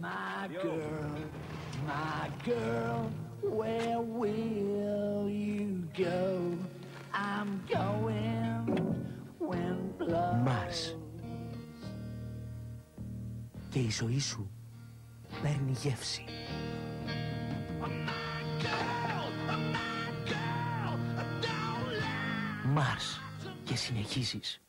My girl, my girl, where will you go? I'm going when blood. Mars. Και η ζωή σου παίρνει γεύση. Μάρς και συνεχίζεις.